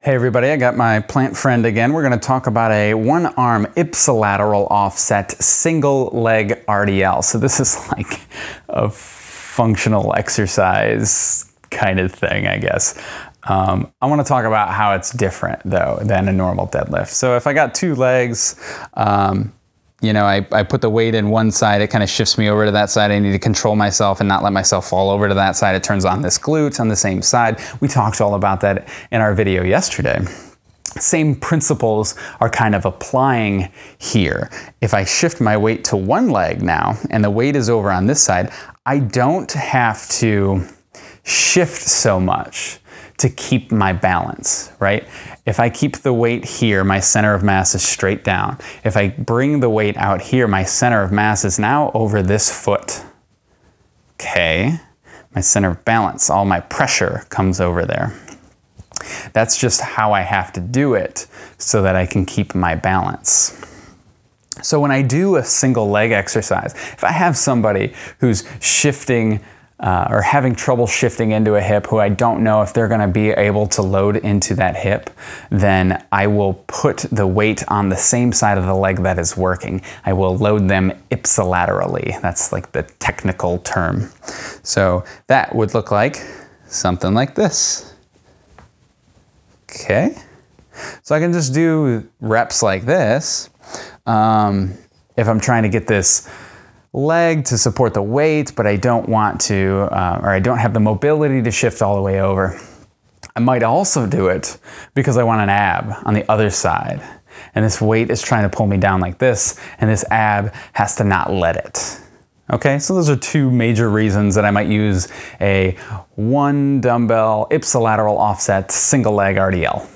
Hey everybody, I got my plant friend again. We're going to talk about a one arm ipsilateral offset single leg RDL. So this is like a functional exercise kind of thing, I guess. Um, I want to talk about how it's different though than a normal deadlift. So if I got two legs, um, you know, I, I put the weight in one side, it kind of shifts me over to that side. I need to control myself and not let myself fall over to that side. It turns on this glute on the same side. We talked all about that in our video yesterday. Same principles are kind of applying here. If I shift my weight to one leg now and the weight is over on this side, I don't have to shift so much to keep my balance, right? If I keep the weight here, my center of mass is straight down. If I bring the weight out here, my center of mass is now over this foot. Okay, my center of balance, all my pressure comes over there. That's just how I have to do it so that I can keep my balance. So when I do a single leg exercise, if I have somebody who's shifting uh, or having trouble shifting into a hip who I don't know if they're going to be able to load into that hip, then I will put the weight on the same side of the leg that is working. I will load them ipsilaterally. That's like the technical term. So that would look like something like this. Okay. So I can just do reps like this um, if I'm trying to get this leg to support the weight, but I don't want to, uh, or I don't have the mobility to shift all the way over. I might also do it because I want an ab on the other side. And this weight is trying to pull me down like this, and this ab has to not let it. Okay, so those are two major reasons that I might use a one dumbbell ipsilateral offset single leg RDL.